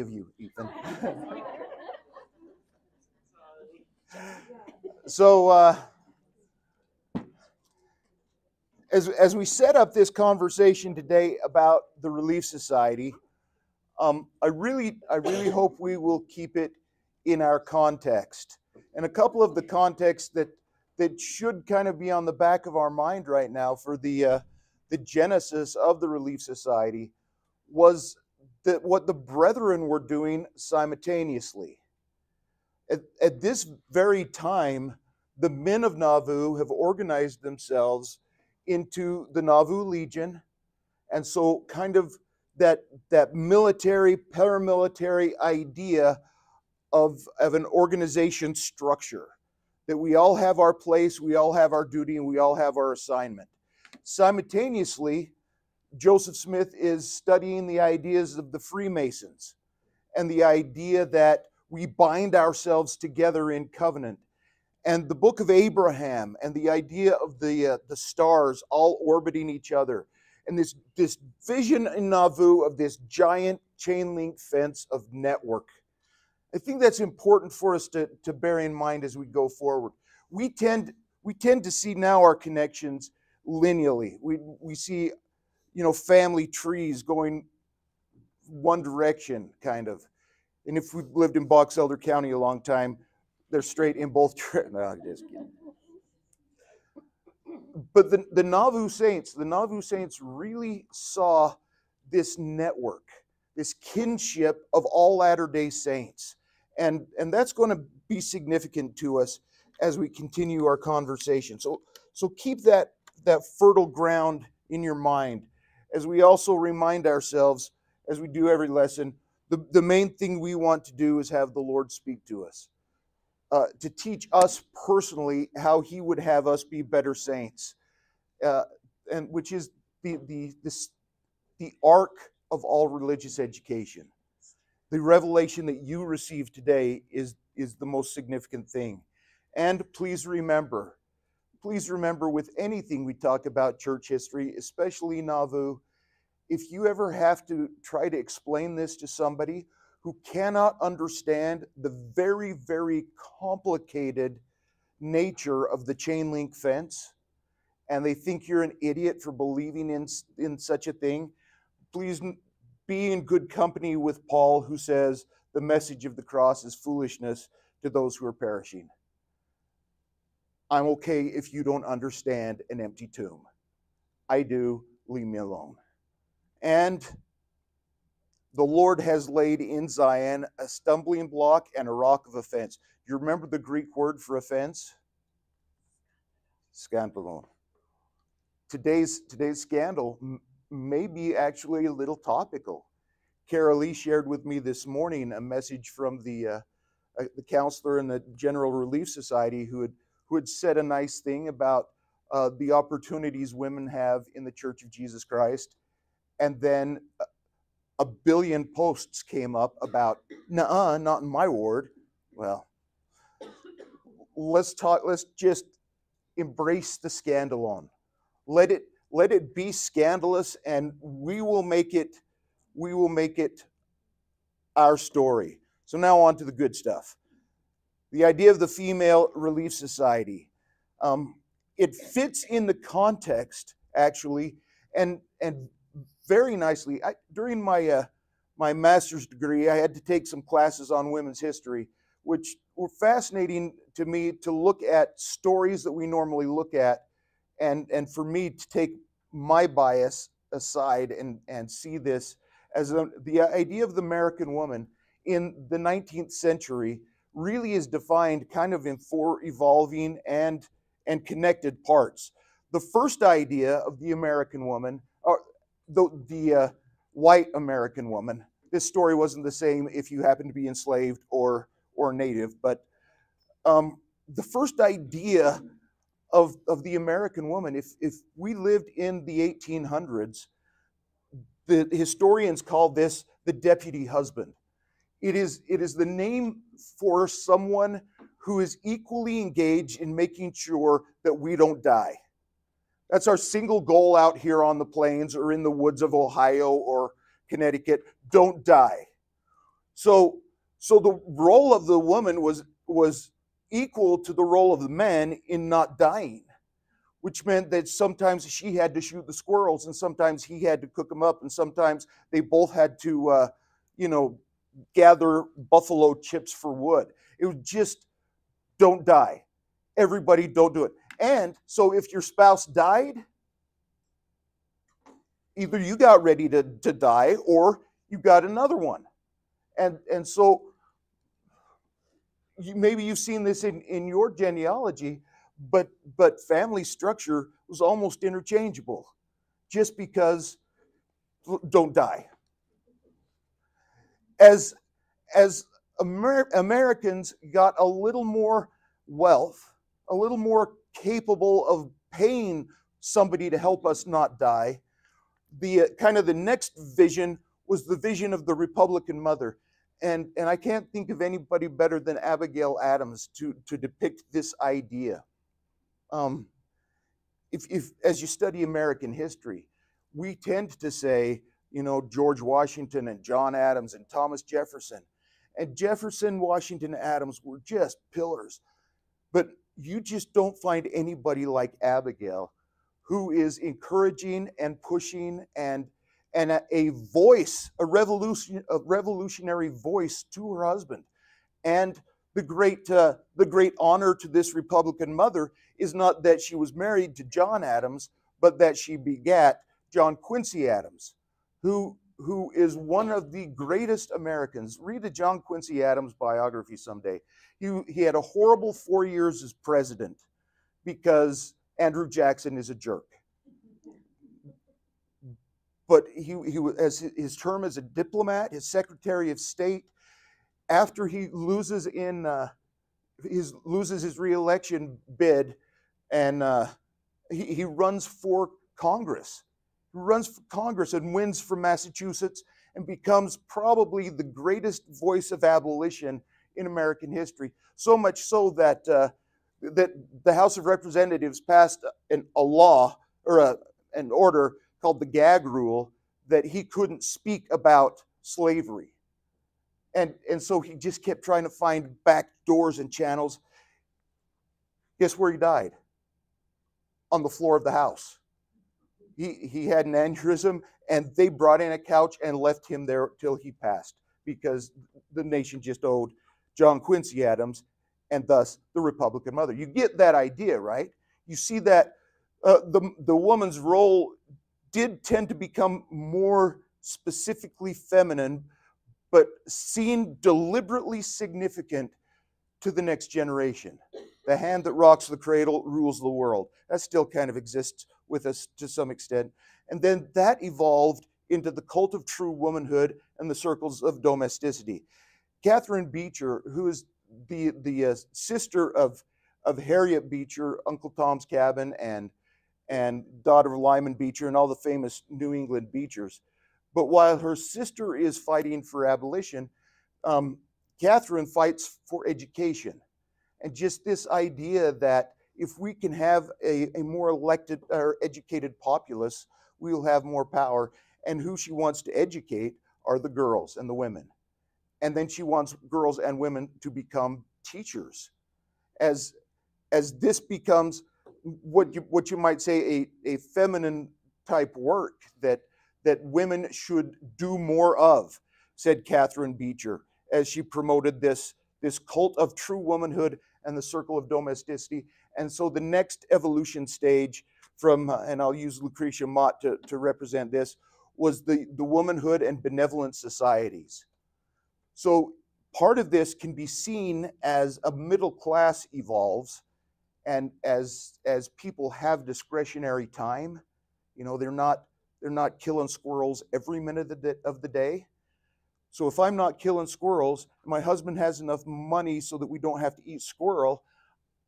of you, Ethan. so, uh, as, as we set up this conversation today about the Relief Society, um, I really, I really hope we will keep it in our context. And a couple of the contexts that that should kind of be on the back of our mind right now for the uh, the genesis of the Relief Society was that what the brethren were doing simultaneously. At, at this very time, the men of Nauvoo have organized themselves into the Nauvoo Legion, and so kind of that that military paramilitary idea of, of an organization structure that we all have our place, we all have our duty, and we all have our assignment. Simultaneously, Joseph Smith is studying the ideas of the Freemasons and the idea that we bind ourselves together in covenant. And the book of Abraham and the idea of the, uh, the stars all orbiting each other. And this, this vision in Nauvoo of this giant chain link fence of network. I think that's important for us to, to bear in mind as we go forward. We tend, we tend to see now our connections lineally. We, we see you know, family trees going one direction, kind of. And if we've lived in Box Elder County a long time, they're straight in both. No. But the, the Nauvoo Saints, the Nauvoo Saints really saw this network, this kinship of all Latter day Saints. And, and that's going to be significant to us as we continue our conversation. So, so keep that, that fertile ground in your mind as we also remind ourselves, as we do every lesson, the, the main thing we want to do is have the Lord speak to us, uh, to teach us personally how He would have us be better saints, uh, and which is the, the, the, the arc of all religious education. The revelation that you receive today is, is the most significant thing. And please remember, please remember with anything we talk about church history, especially Nauvoo, if you ever have to try to explain this to somebody who cannot understand the very, very complicated nature of the chain link fence, and they think you're an idiot for believing in, in such a thing, please be in good company with Paul, who says the message of the cross is foolishness to those who are perishing. I'm okay if you don't understand an empty tomb. I do, leave me alone. And the Lord has laid in Zion a stumbling block and a rock of offense. You remember the Greek word for offense? Scandalon. Today's, today's scandal m- may be actually a little topical. Carol Lee shared with me this morning a message from the, uh, uh, the counselor in the General Relief Society who had who had said a nice thing about uh, the opportunities women have in the Church of Jesus Christ. And then a billion posts came up about, nah, not in my ward. Well, let's talk, let's just embrace the scandalon. Let it let it be scandalous and we will make it we will make it our story. So now on to the good stuff the idea of the Female Relief Society. Um, it fits in the context, actually, and, and very nicely. I, during my, uh, my master's degree, I had to take some classes on women's history, which were fascinating to me to look at stories that we normally look at, and, and for me to take my bias aside and, and see this as a, the idea of the American woman in the 19th century really is defined kind of in four evolving and, and connected parts. The first idea of the American woman, the, the uh, white American woman, this story wasn't the same if you happen to be enslaved or, or native, but um, the first idea of, of the American woman, if, if we lived in the 1800s, the historians call this the deputy husband. It is, it is the name for someone who is equally engaged in making sure that we don't die. That's our single goal out here on the plains or in the woods of Ohio or Connecticut. Don't die. So so the role of the woman was was equal to the role of the man in not dying, which meant that sometimes she had to shoot the squirrels and sometimes he had to cook them up and sometimes they both had to, uh, you know, gather buffalo chips for wood. It was just don't die. Everybody don't do it. And so if your spouse died, either you got ready to, to die or you got another one. And and so you, maybe you've seen this in, in your genealogy, but but family structure was almost interchangeable just because don't die. As as Amer- Americans got a little more wealth, a little more capable of paying somebody to help us not die, the uh, kind of the next vision was the vision of the Republican mother. And, and I can't think of anybody better than Abigail Adams to, to depict this idea. Um, if, if, as you study American history, we tend to say, you know, George Washington and John Adams and Thomas Jefferson. And Jefferson, Washington, Adams were just pillars. You just don't find anybody like Abigail who is encouraging and pushing and and a, a voice, a revolution, a revolutionary voice to her husband. And the great, uh, the great honor to this Republican mother is not that she was married to John Adams, but that she begat John Quincy Adams, who who is one of the greatest Americans. Read the John Quincy Adams biography someday. He, he had a horrible four years as president because Andrew Jackson is a jerk. But he, he as his term as a diplomat, his Secretary of State, after he loses in uh, his loses his reelection bid, and uh, he, he runs for Congress runs for Congress and wins from Massachusetts and becomes probably the greatest voice of abolition in American history. So much so that uh, that the House of Representatives passed an, a law or a, an order called the gag rule that he couldn't speak about slavery. And, and so he just kept trying to find back doors and channels. Guess where he died? On the floor of the House he, he had an aneurysm, and they brought in a couch and left him there till he passed because the nation just owed John Quincy Adams and thus the Republican mother. You get that idea, right? You see that uh, the, the woman's role did tend to become more specifically feminine, but seen deliberately significant to the next generation. The hand that rocks the cradle rules the world. That still kind of exists with us to some extent. And then that evolved into the cult of true womanhood and the circles of domesticity. Catherine Beecher, who is the, the uh, sister of, of Harriet Beecher, Uncle Tom's Cabin, and, and daughter of Lyman Beecher, and all the famous New England Beechers. But while her sister is fighting for abolition, um, Catherine fights for education. And just this idea that if we can have a, a more elected or educated populace, we will have more power. And who she wants to educate are the girls and the women. And then she wants girls and women to become teachers. As, as this becomes what you, what you might say a, a feminine type work that, that women should do more of, said Catherine Beecher as she promoted this, this cult of true womanhood and the circle of domesticity. And so the next evolution stage from, uh, and I'll use Lucretia Mott to, to represent this, was the, the womanhood and benevolent societies. So part of this can be seen as a middle class evolves and as as people have discretionary time you know they're not they're not killing squirrels every minute of the, of the day so if i'm not killing squirrels my husband has enough money so that we don't have to eat squirrel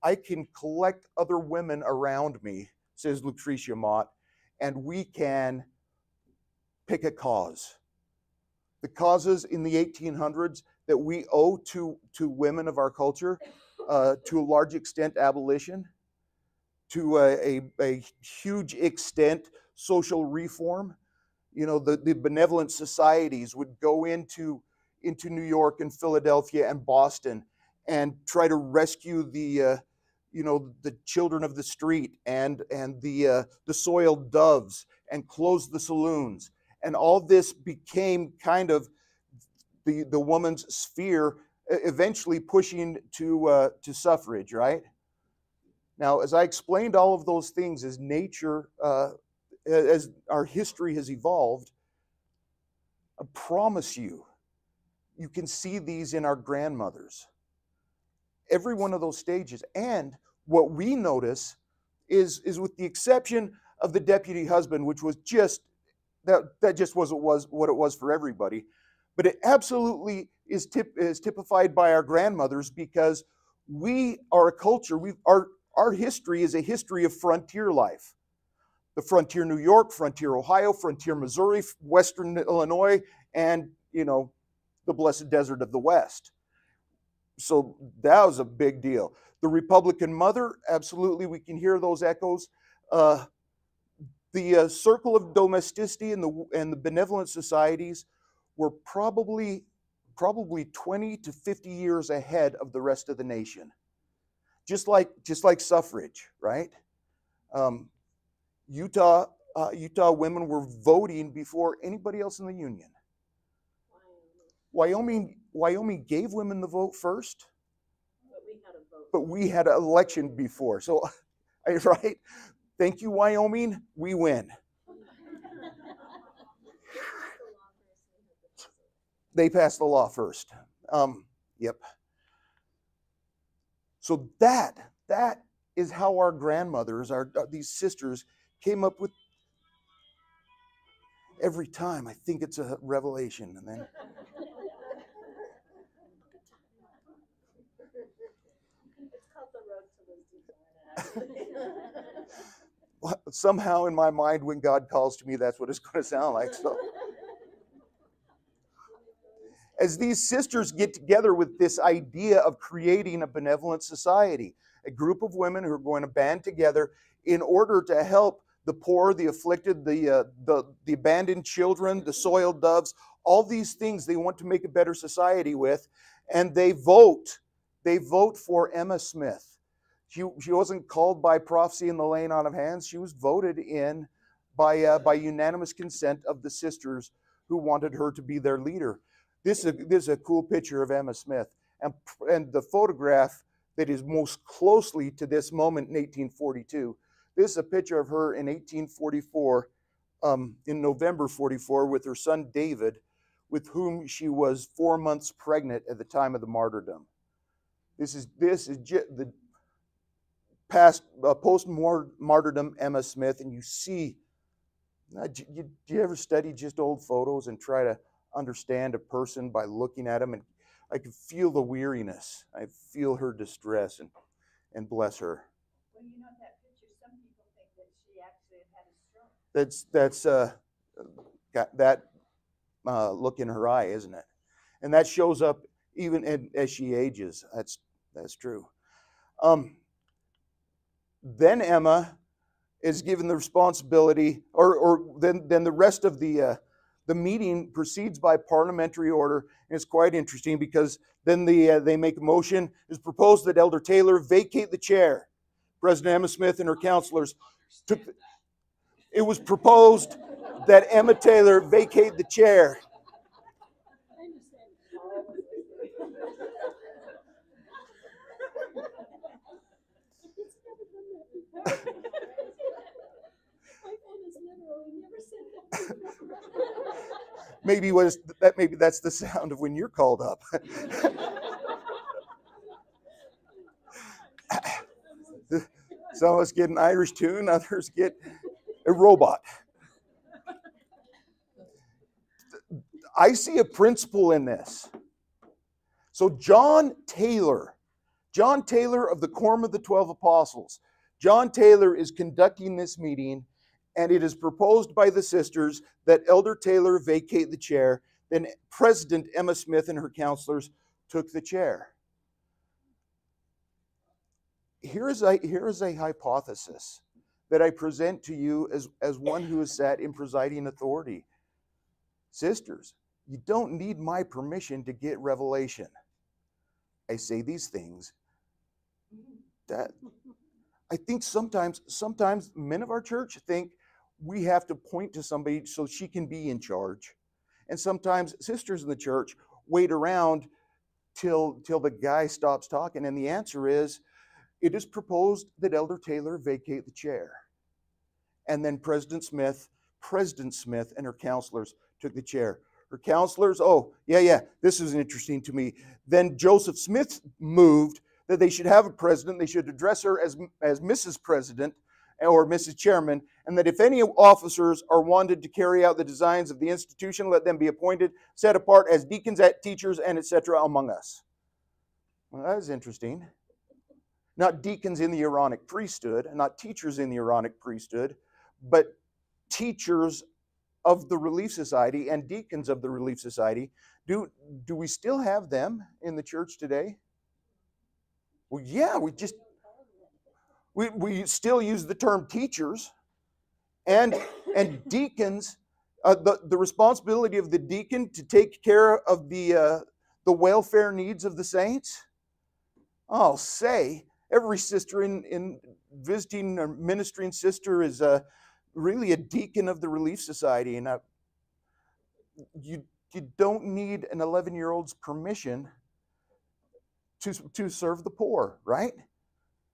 I can collect other women around me, says Lucretia Mott, and we can pick a cause. The causes in the 1800s that we owe to, to women of our culture, uh, to a large extent, abolition, to a, a, a, huge extent, social reform. You know, the, the benevolent societies would go into into New York and Philadelphia and Boston and try to rescue the uh, you know the children of the street and and the uh, the soiled doves and close the saloons. And all this became kind of the the woman's sphere eventually pushing to uh, to suffrage right? Now as i explained all of those things as nature uh, as our history has evolved i promise you you can see these in our grandmothers every one of those stages. And what we notice is, is with the exception of the deputy husband, which was just that that just was it was what it was for everybody. But it absolutely is tip, is typified by our grandmothers because we are a culture. We our our history is a history of frontier life. The frontier New York, frontier Ohio, frontier Missouri, western Illinois, and you know, the blessed desert of the West so that was a big deal. The Republican mother, absolutely, we can hear those echoes. Uh, the uh, circle of domesticity and the and the benevolent societies were probably probably 20 to 50 years ahead of the rest of the nation. Just like just like suffrage, right? Um, Utah uh, Utah women were voting before anybody else in the union. Wyoming, Wyoming gave women the vote first, But we had a vote. but we had an election before. So, right? Thank you, Wyoming. We win. They passed the law first. Um, yep. So that that is how our grandmothers, our uh, these sisters, came up with. Every time I think it's a revelation, and then somehow in my mind, when God calls to me, that's what it's going to sound like. So, as these sisters get together with this idea of creating a benevolent society, a group of women who are going to band together in order to help the poor, the afflicted, the, uh, the, the abandoned children, the soiled doves, all these things they want to make a better society with. And they vote. They vote for Emma Smith. She, she wasn't called by prophecy in the laying on of hands. She was voted in by, uh, by unanimous consent of the sisters who wanted her to be their leader. This is a, this is a cool picture of Emma Smith. And, and the photograph that is most closely to this moment in 1842 this is a picture of her in 1844, um, in November 44, with her son David, with whom she was four months pregnant at the time of the martyrdom. This is this is the past uh, post martyrdom Emma Smith, and you see. Do you, do you ever study just old photos and try to understand a person by looking at them? And I can feel the weariness. I feel her distress, and and bless her. Well, you know, that picture, some people think that she actually had had a stroke. That's that's uh, got that uh, look in her eye, isn't it? And that shows up even in, as she ages. That's that's true. Um, then Emma is given the responsibility, or or then then the rest of the uh, the meeting proceeds by parliamentary order, and it's quite interesting because then the uh, they make a motion. It's proposed that Elder Taylor vacate the chair. President Emma Smith and her counselors took. The, it was proposed that Emma Taylor vacate the chair. Maybe was that maybe that's the sound of when you're called up. Some of us get an Irish tune, others get a robot. I see a principle in this. So, John Taylor, John Taylor of the Quorum of the Twelve Apostles, John Taylor is conducting this meeting, and it is proposed by the sisters that Elder Taylor vacate the chair. Then, President Emma Smith and her counselors took the chair. Here is a, here is a hypothesis that I present to you as, as one who has sat in presiding authority. Sisters, You don't need my permission to get revelation. I say these things that I think sometimes sometimes men of our church think we have to point to somebody so she can be in charge. And sometimes sisters in the church wait around till till the guy stops talking and the answer is it is proposed that Elder Taylor vacate the chair. And then President Smith, President Smith and her counselors took the chair. Her counselors, oh, yeah, yeah, this is interesting to me. Then Joseph Smith moved that they should have a president, they should address her as, as Mrs. President or Mrs. Chairman, and that if any officers are wanted to carry out the designs of the institution, let them be appointed, set apart as deacons, at teachers, and etc. among us. Well, that is interesting. Not deacons in the Aaronic priesthood, not teachers in the Aaronic priesthood, but teachers of the Relief Society and deacons of the Relief Society. Do, do we still have them in the church today? Well, yeah, we just we, we still use the term teachers and and deacons uh, the, the responsibility of the deacon to take care of the uh, the welfare needs of the saints i'll say every sister in in visiting or ministering sister is uh, really a deacon of the relief society and you you don't need an 11 year old's permission to, to serve the poor right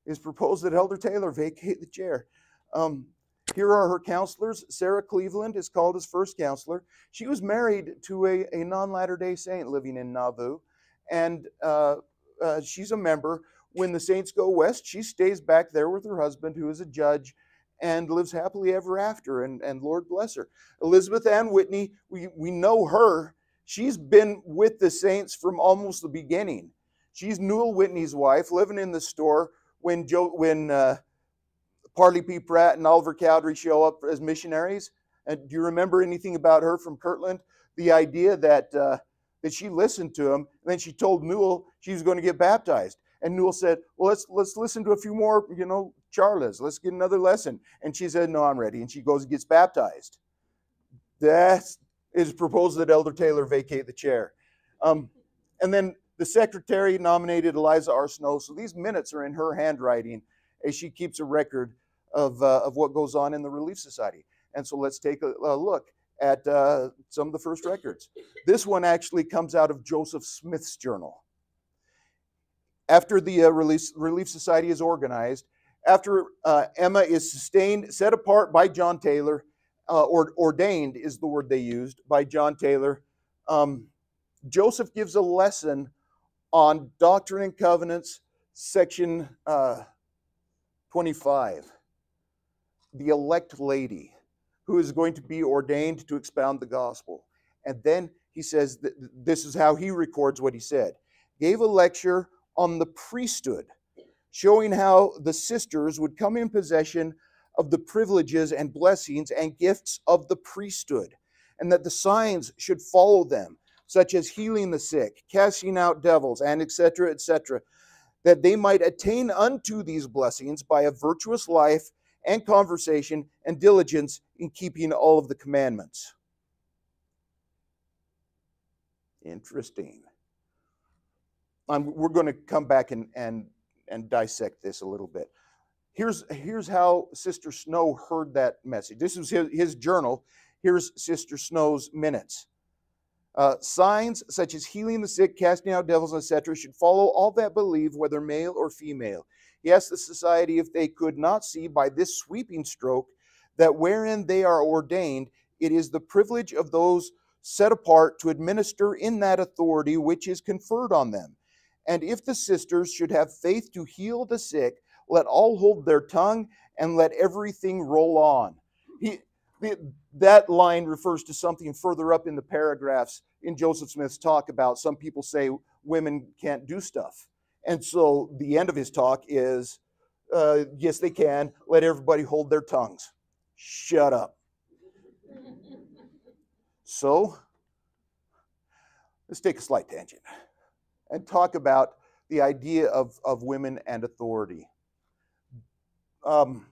is proposed that Elder Taylor vacate the chair. Um, here are her counselors. Sarah Cleveland is called as first counselor. She was married to a, a non Latter day Saint living in Nauvoo, and uh, uh, she's a member. When the Saints go west, she stays back there with her husband, who is a judge, and lives happily ever after. And, and Lord bless her. Elizabeth Ann Whitney, we, we know her. She's been with the Saints from almost the beginning. She's Newel Whitney's wife, living in the store when Joe, when uh, Parley P. Pratt and Oliver Cowdery show up as missionaries. And do you remember anything about her from Kirtland? The idea that uh, that she listened to him, and then she told Newel she was going to get baptized. And Newel said, "Well, let's let's listen to a few more, you know, charlas. Let's get another lesson." And she said, "No, I'm ready." And she goes and gets baptized. That is proposed that Elder Taylor vacate the chair. Um, and then the secretary nominated Eliza R. Snow, so these minutes are in her handwriting as she keeps a record of, uh, of what goes on in the Relief Society. And so let's take a, a look at uh, some of the first records. This one actually comes out of Joseph Smith's journal. After the uh, Relief, Relief Society is organized, after uh, Emma is sustained, set apart by John Taylor, uh, or ordained is the word they used by John Taylor, um, Joseph gives a lesson on Doctrine and Covenants, section uh, 25. The elect lady who is going to be ordained to expound the gospel. And then he says that this is how he records what he said. Gave a lecture on the priesthood, showing how the sisters would come in possession of the privileges and blessings and gifts of the priesthood, and that the signs should follow them such as healing the sick, casting out devils, and etc., etc., that they might attain unto these blessings by a virtuous life and conversation and diligence in keeping all of the commandments. Interesting. Um, we're going to come back and, and, and dissect this a little bit. Here's, here's how Sister Snow heard that message. This was his, his journal. Here's Sister Snow's minutes. Uh, signs such as healing the sick, casting out devils, etc., should follow all that believe, whether male or female. He asked the society, if they could not see by this sweeping stroke that wherein they are ordained, it is the privilege of those set apart to administer in that authority which is conferred on them. And if the sisters should have faith to heal the sick, let all hold their tongue and let everything roll on. He, that line refers to something further up in the paragraphs in Joseph Smith's talk about some people say women can't do stuff. And so the end of his talk is uh, yes, they can. Let everybody hold their tongues. Shut up. so let's take a slight tangent and talk about the idea of, of women and authority. Um,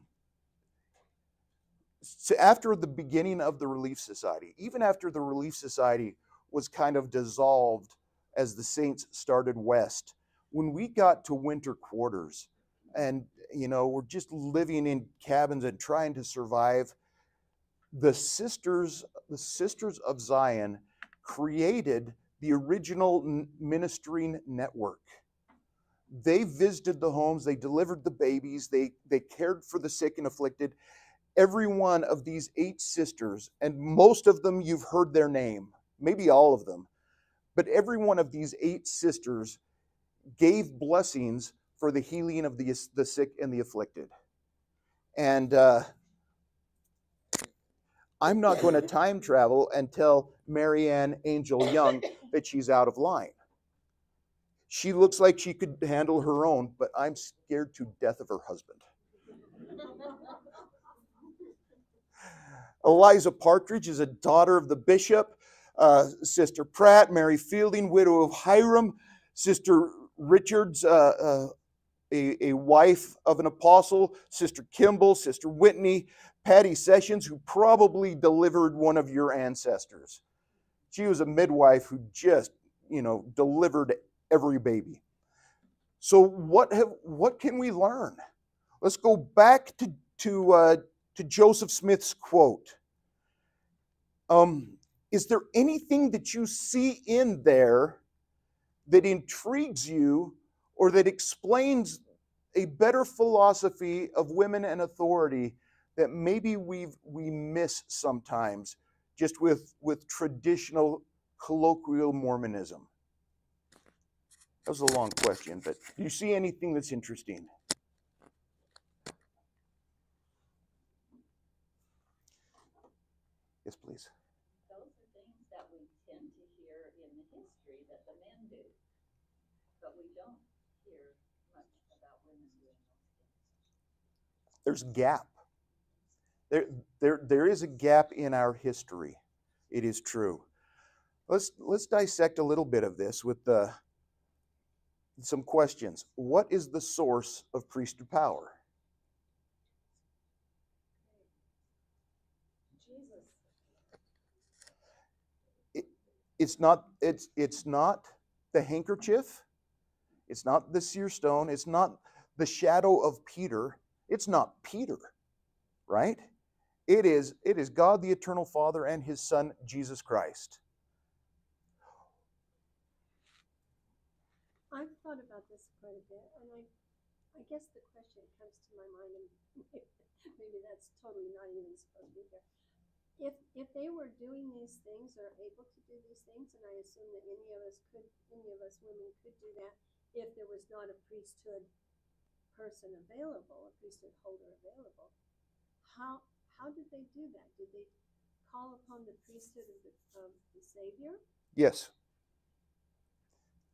so after the beginning of the Relief Society, even after the Relief Society was kind of dissolved as the saints started west. When we got to winter quarters and you know, we're just living in cabins and trying to survive, the sisters the sisters of Zion created the original ministering network. They visited the homes, they delivered the babies, they, they cared for the sick and afflicted. Every one of these eight sisters, and most of them you've heard their name, maybe all of them, but every one of these eight sisters gave blessings for the healing of the, the sick and the afflicted. And uh, I'm not going to time travel and tell Mary Ann Angell Young that she's out of line. She looks like she could handle her own, but I'm scared to death of her husband. Eliza Partridge is a daughter of the bishop. Uh, Sister Pratt, Mary Fielding, widow of Hyrum. Sister Richards, uh, uh, a, a wife of an apostle. Sister Kimball, Sister Whitney, Patty Sessions, who probably delivered one of your ancestors. She was a midwife who just, you know, delivered every baby. So what have what can we learn? Let's go back to to uh, to Joseph Smith's quote. Um, is there anything that you see in there that intrigues you or that explains a better philosophy of women and authority that maybe we we miss sometimes just with with traditional colloquial Mormonism? That was a long question, but do you see anything that's interesting? Yes, please. Those are things that we tend to hear in the history that the men do, but we don't hear much about women doing those things. There's gap. There, there, there is a gap in our history. It is true. Let's let's dissect a little bit of this with the some questions. What is the source of priesthood power? It's not it's it's not the handkerchief. It's not the seer stone. It's not the shadow of Peter. It's not Peter, right? It is it is God the eternal Father and his son Jesus Christ. I've thought about this quite a bit, and I, I guess the question comes to my mind, and maybe that's totally not even supposed to be there. If if they were doing these things or able to do these things, and I assume that any of us could, any of us women could do that, if there was not a priesthood person available, a priesthood holder available, how how did they do that? Did they call upon the priesthood of the, of the Savior? Yes.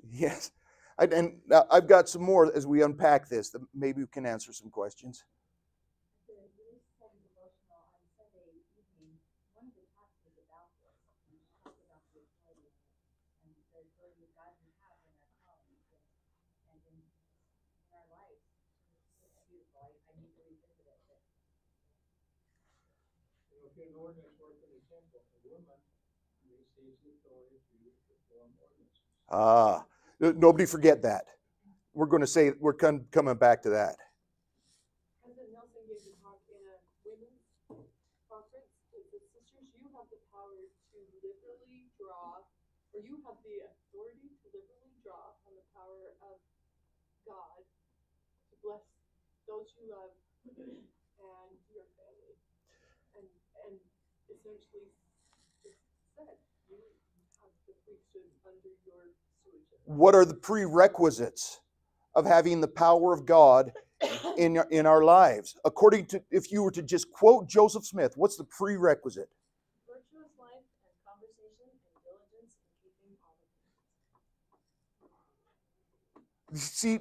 Yes. I, and uh, I've got some more as we unpack this that maybe we can answer some questions. The Louis Seven devotional on Sunday evening, one of the talks was about this, and it talked about the authority and the authority that God we have in our callings and, and in, in our lives. It's beautiful. I, I need to revisit it, but You know, if you're an ordinance worker in the temple, a woman receives the authority to perform ordinances. Ah, nobody forget that. We're going to say we're com- coming back to that. President Nelson gave a talk in a women's conference. It said, sisters, you have the power to liberally draw, or you have the authority to liberally draw on the power of God to bless those you love and your family. And and essentially said you have under your. What are the prerequisites of having the power of God in, in our lives? According to, if you were to just quote Joseph Smith, what's the prerequisite? Virtuous life and conversation and diligence in keeping all the See,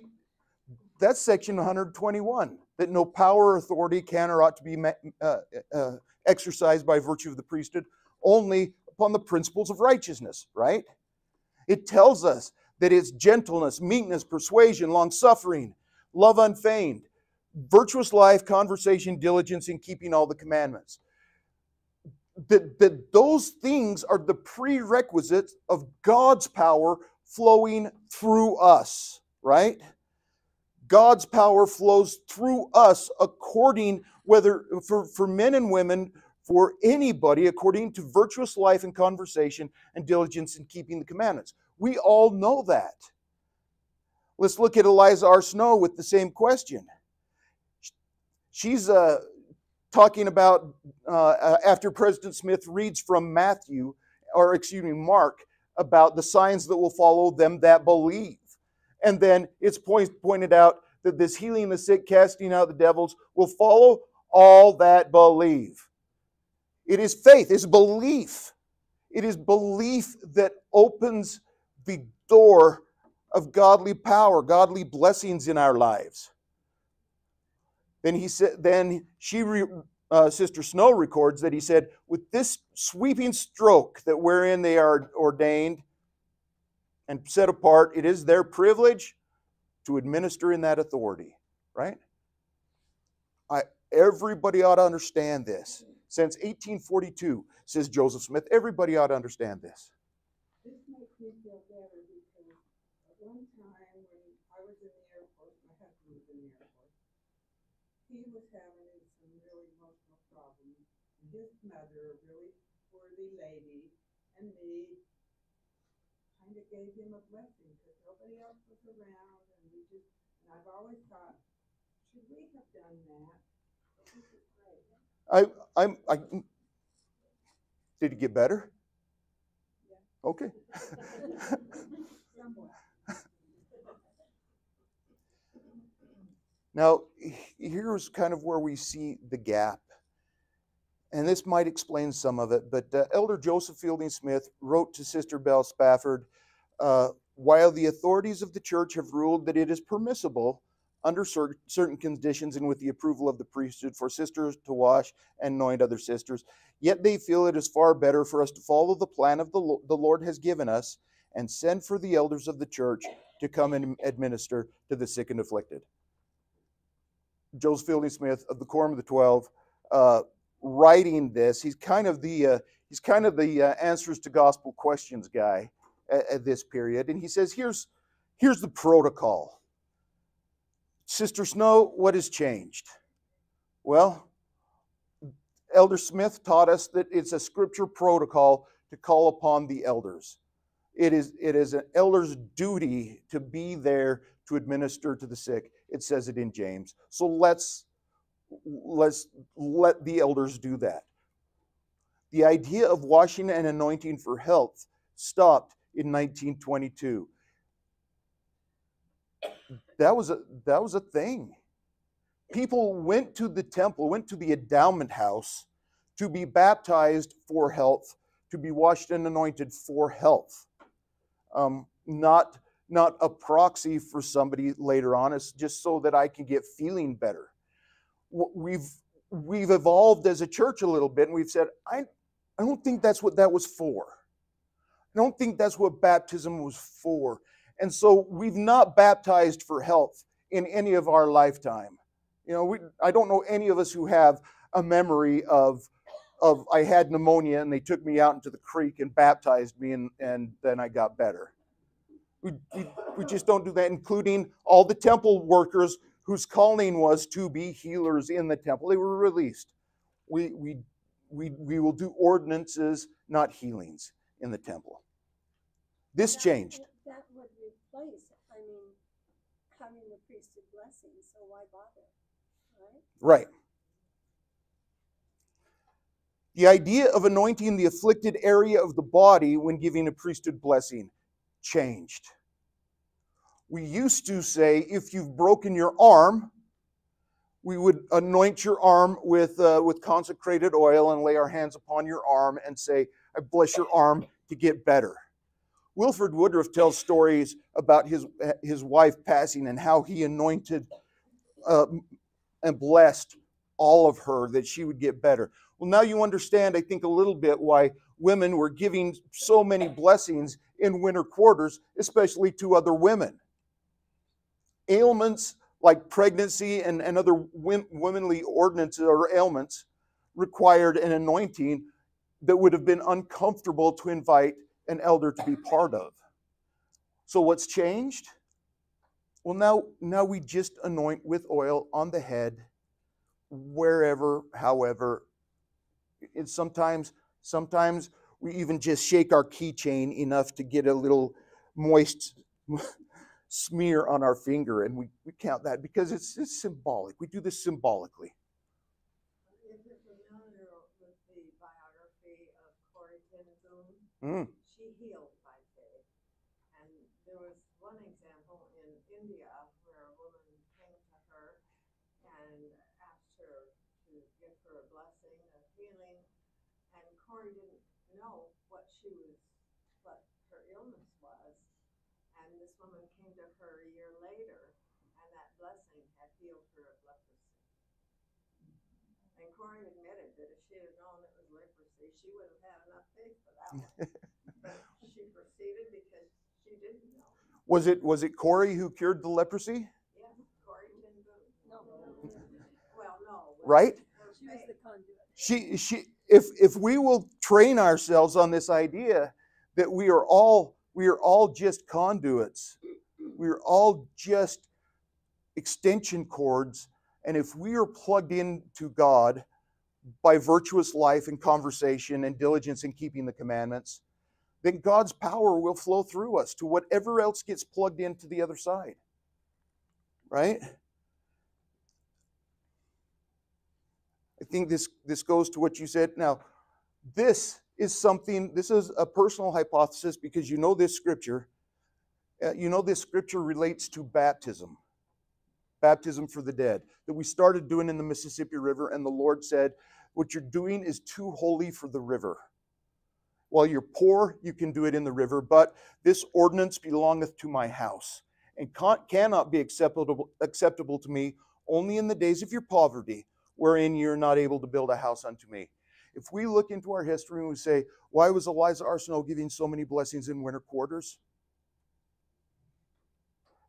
that's section 121 that no power or authority can or ought to be uh, uh, exercised by virtue of the priesthood only upon the principles of righteousness, right? It tells us that it's gentleness, meekness, persuasion, long suffering, love unfeigned, virtuous life, conversation, diligence in keeping all the commandments. that, that those things are the prerequisites of God's power flowing through us, right? God's power flows through us according whether for, for men and women, for anybody, according to virtuous life and conversation and diligence in keeping the commandments. We all know that. Let's look at Eliza R. Snow with the same question. She's uh, talking about uh, after President Smith reads from Matthew, or excuse me, Mark, about the signs that will follow them that believe. And then it's point, pointed out that this healing the sick, casting out the devils will follow all that believe. It is faith, it's belief. It is belief that opens the door of godly power, godly blessings in our lives. Then he said, then she, re, uh, Sister Snow records that he said, with this sweeping stroke that wherein they are ordained and set apart, it is their privilege to administer in that authority, right? I, everybody ought to understand this. Since 1842, says Joseph Smith, everybody ought to understand this. This makes me feel better because at one time when I was in the my husband was in the he was having some really emotional problems. His mother, a really worthy lady, and me kind of gave him a blessing because nobody else was around, and we just, and I've always thought, should we have done that? But this is great. I, I'm, I, did it get better? Okay. Now, here's kind of where we see the gap. And this might explain some of it, but uh, Elder Joseph Fielding Smith wrote to Sister Belle Spafford uh, while the authorities of the church have ruled that it is permissible under cer- certain conditions and with the approval of the priesthood for sisters to wash and anoint other sisters, yet they feel it is far better for us to follow the plan of the, Lo- the Lord has given us and send for the elders of the church to come and administer to the sick and afflicted. Joseph Fielding Smith of the Quorum of the Twelve, uh, writing this, he's kind of the uh, he's kind of the uh, answers to gospel questions guy at, at this period, and he says, "Here's here's the protocol." Sister Snow, what has changed? Well, Elder Smith taught us that it's a scripture protocol to call upon the elders. It is, it is an elder's duty to be there to administer to the sick. It says it in James. So let's let's let the elders do that. The idea of washing and anointing for health stopped in 1922 that was a that was a thing. People went to the temple, went to the endowment house to be baptized for health, to be washed and anointed for health. Um, not not a proxy for somebody later on. It's just so that I can get feeling better. We've we've evolved as a church a little bit, and we've said, I I don't think that's what that was for. I don't think that's what baptism was for. And so we've not baptized for health in any of our lifetime. You know, we, I don't know any of us who have a memory of, of I had pneumonia and they took me out into the creek and baptized me and, and then I got better. We, we, we just don't do that, including all the temple workers whose calling was to be healers in the temple. They were released. We, we, we, we will do ordinances, not healings in the temple. This That- changed. That would replace, I mean, having the priesthood blessing, so why bother, right? Right. The idea of anointing the afflicted area of the body when giving a priesthood blessing changed. We used to say, if you've broken your arm, we would anoint your arm with, uh, with consecrated oil and lay our hands upon your arm and say, I bless your arm to get better. Wilford Woodruff tells stories about his, his wife passing and how he anointed uh, and blessed all of her that she would get better. Well, now you understand, I think, a little bit why women were giving so many blessings in winter quarters, especially to other women. Ailments like pregnancy and, and other womanly ordinances or ailments required an anointing that would have been uncomfortable to invite an elder to be part of. So what's changed? Well, now now we just anoint with oil on the head, wherever, however. Sometimes sometimes we even just shake our keychain enough to get a little moist smear on our finger, and we, we count that because it's, it's symbolic. We do this symbolically. If you're familiar with the biography of Corrie ten Boom, Mm. she healed by faith. And there was one example in India where a woman came to her and asked her to give her a blessing of healing. And Corrie didn't know what she was, what her illness was. And this woman came to her a year later, and that blessing had healed her of leprosy. And Corrie admitted that if she had known it was leprosy, she would have had enough faith for that one. But she proceeded because she didn't know. Was it was it Corrie who cured the leprosy? Yeah, Corrie didn't do. No, Well, no. Right? she was the conduit. She she if if we will train ourselves on this idea that we are all we are all just conduits. We are all just extension cords and if we are plugged into God by virtuous life and conversation and diligence in keeping the commandments, then God's power will flow through us to whatever else gets plugged into the other side. Right? I think this this goes to what you said. Now, this is something. This is a personal hypothesis because you know this scripture. uh, you know this scripture relates to baptism, baptism for the dead that we started doing in the Mississippi River, and the Lord said, "What you're doing is too holy for the river. While you're poor, you can do it in the river, but this ordinance belongeth to my house, and can, cannot be acceptable acceptable to me only in the days of your poverty." wherein you're not able to build a house unto me. If we look into our history and we say, why was Eliza R. Snow giving so many blessings in winter quarters?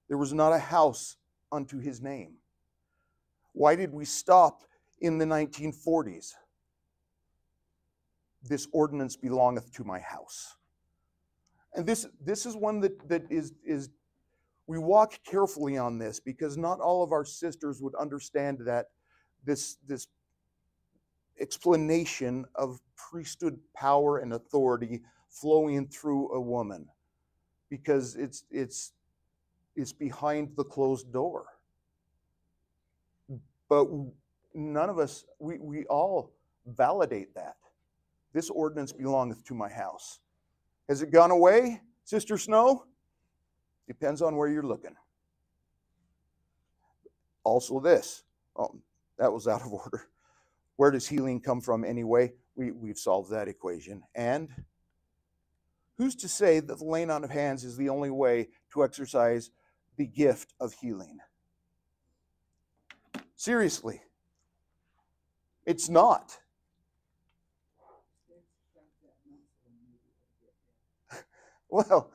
There was not a house unto his name. Why did we stop in the 1940s? This ordinance belongeth to my house. And this, this is one that, that is, is, we walk carefully on this because not all of our sisters would understand that this this explanation of priesthood power and authority flowing through a woman because it's it's it's behind the closed door but none of us we, we all validate that this ordinance belongeth to my house has it gone away sister snow depends on where you're looking also this oh, that was out of order. Where does healing come from anyway? We, we've solved that equation. And who's to say that the laying on of hands is the only way to exercise the gift of healing? Seriously, it's not. Well,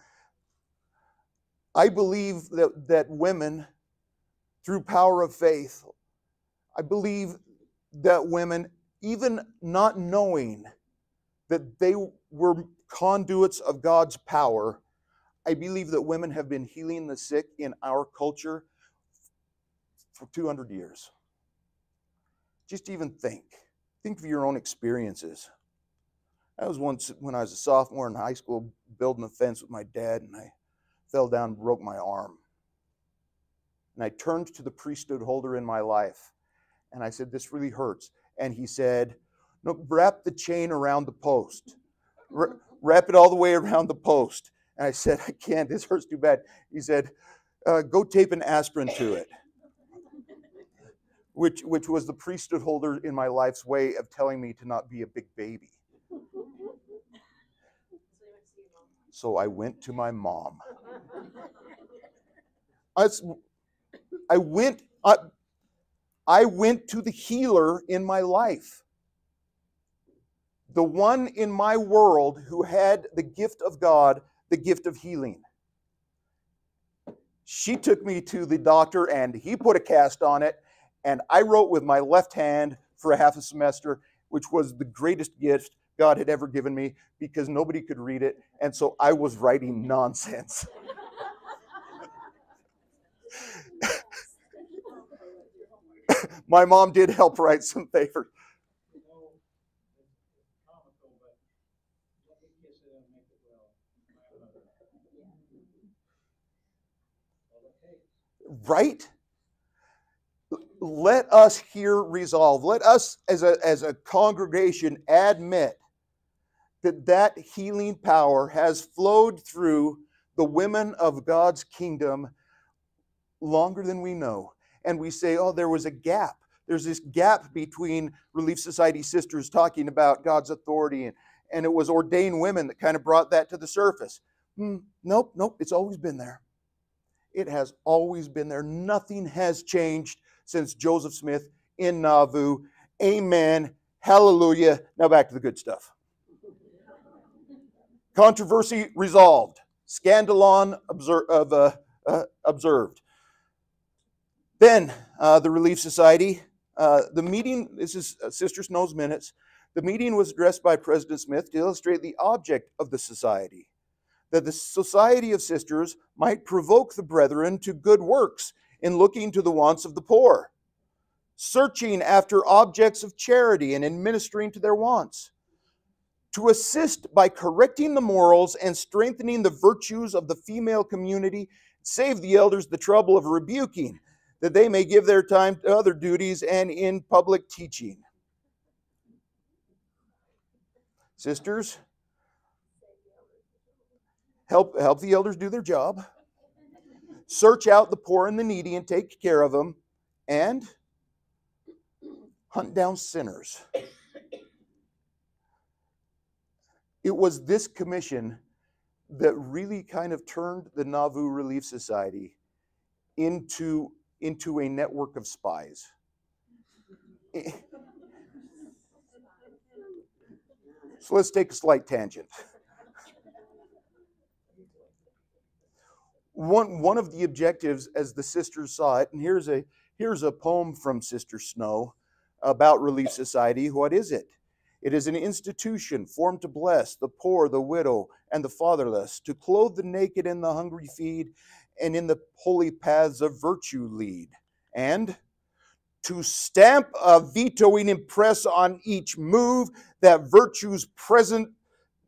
I believe that, that women, through power of faith, I believe that women, even not knowing that they were conduits of God's power, I believe that women have been healing the sick in our culture for 200 years. Just even think. Think of your own experiences. I was once, when I was a sophomore in high school, building a fence with my dad, and I fell down and broke my arm. And I turned to the priesthood holder in my life and I said, This really hurts. And he said, No, wrap the chain around the post. Wra- wrap it all the way around the post. And I said, I can't. This hurts too bad. He said, uh, Go tape an aspirin to it. Which, which was the priesthood holder in my life's way of telling me to not be a big baby. So I went to my mom. I, I went. I, I went to the healer in my life. The one in my world who had the gift of God, the gift of healing. She took me to the doctor and he put a cast on it. And I wrote with my left hand for a half a semester, which was the greatest gift God had ever given me because nobody could read it. And so I was writing nonsense. My mom did help write some papers. You know, it's it's comical, but let me kiss it and make it well. My mother. All it takes. Right? Let us here resolve. Let us, as a, as a congregation, admit that that healing power has flowed through the women of God's kingdom longer than we know. And we say, oh, there was a gap. There's this gap between Relief Society sisters talking about God's authority, and, and it was ordained women that kind of brought that to the surface. Hmm, nope, nope, it's always been there. It has always been there. Nothing has changed since Joseph Smith in Nauvoo. Amen. Hallelujah. Now back to the good stuff. Controversy resolved. Scandalon of, uh, uh, observed. Then uh, the Relief Society. Uh, the meeting, this is uh, Sister Snow's minutes. The meeting was addressed by President Smith to illustrate the object of the society that the Society of Sisters might provoke the brethren to good works in looking to the wants of the poor, searching after objects of charity and administering to their wants, to assist by correcting the morals and strengthening the virtues of the female community, save the elders the trouble of rebuking, that they may give their time to other duties and in public teaching. Sisters, help help the elders do their job. Search out the poor and the needy and take care of them and hunt down sinners. It was this commission that really kind of turned the nauvoo relief society into into a network of spies. So let's take a slight tangent one one of the objectives as the sisters saw it and here's a here's a poem from sister snow about relief society what is it? It is an institution formed to bless the poor the widow and the fatherless to clothe the naked and the hungry feed and in the holy paths of virtue lead and to stamp a vetoing impress on each move that virtue's present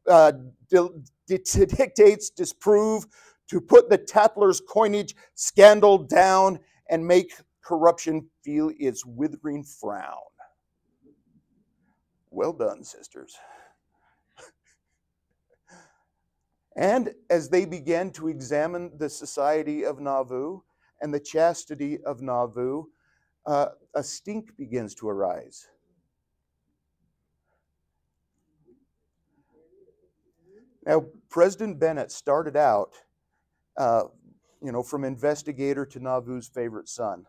uh, di- di- dictates disprove to put the tattler's coinage scandal down and make corruption feel its withering frown. Well done, sisters. And as they began to examine the society of Nauvoo and the chastity of Nauvoo, uh, a stink begins to arise. Now, President Bennett started out uh, you know, from investigator to Nauvoo's favorite son.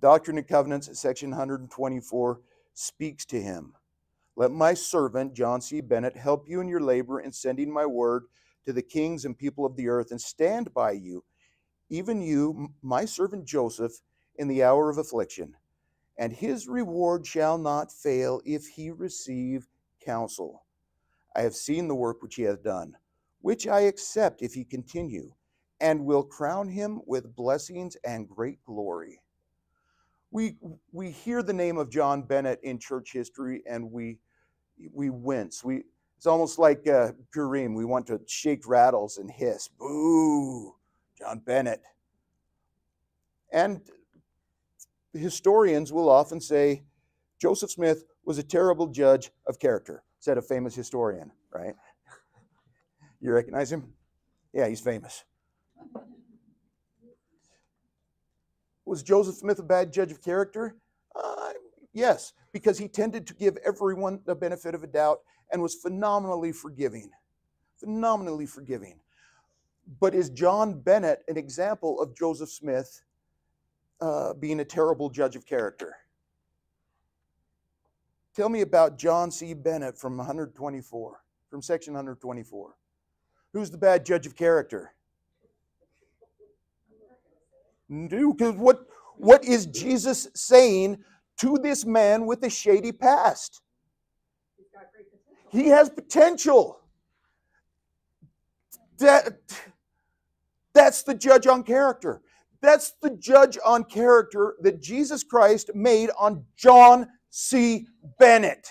Doctrine and Covenants, section 124, speaks to him. Let my servant, John C. Bennett, help you in your labor in sending my word to the kings and people of the earth and stand by you, even you, my servant Joseph, in the hour of affliction. And his reward shall not fail if he receive counsel. I have seen the work which he hath done which I accept if he continue, and will crown him with blessings and great glory. We, we hear the name of John Bennett in church history and we, we wince. We, it's almost like uh, Purim. We want to shake rattles and hiss. Boo, John Bennett. And historians will often say Joseph Smith was a terrible judge of character, said a famous historian, right? You recognize him? Yeah, he's famous. Was Joseph Smith a bad judge of character? Uh, yes, because he tended to give everyone the benefit of a doubt and was phenomenally forgiving. Phenomenally forgiving. But is John Bennett an example of Joseph Smith uh, being a terrible judge of character? Tell me about John C. Bennett from 124, from section 124. Who's the bad judge of character? Do because what, what is Jesus saying to this man with a shady past? He has potential. That, that's the judge on character. That's the judge on character that Jesus Christ made on John C. Bennett.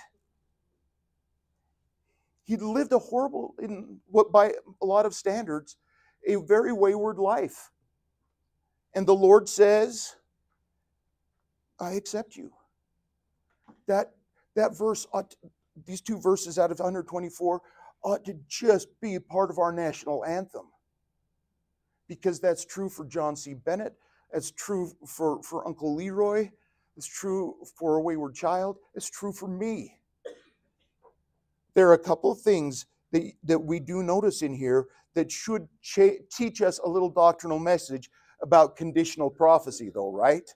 He lived a horrible, in what by a lot of standards, a very wayward life. And the Lord says, I accept you. That that verse ought these two verses out of 124 ought to just be part of our national anthem. Because that's true for John C. Bennett, that's true for, for Uncle Leroy, it's true for a wayward child, it's true for me. There are a couple of things that, that we do notice in here that should teach us a little doctrinal message about conditional prophecy, though, right?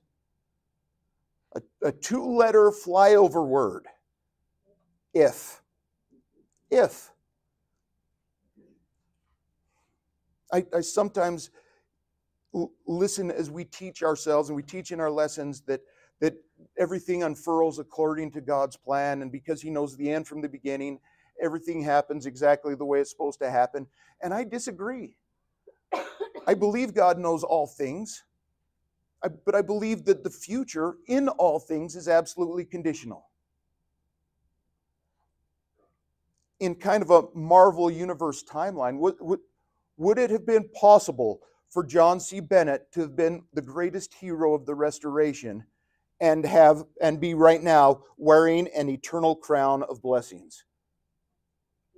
A, a two letter flyover word. If. If. I, I sometimes listen as we teach ourselves and we teach in our lessons that, that everything unfurls according to God's plan, and because He knows the end from the beginning, everything happens exactly the way it's supposed to happen. And I disagree. I believe God knows all things, but I believe that the future in all things is absolutely conditional. In kind of a Marvel Universe timeline, would, would, would it have been possible for John C. Bennett to have been the greatest hero of the restoration and have and be right now wearing an eternal crown of blessings?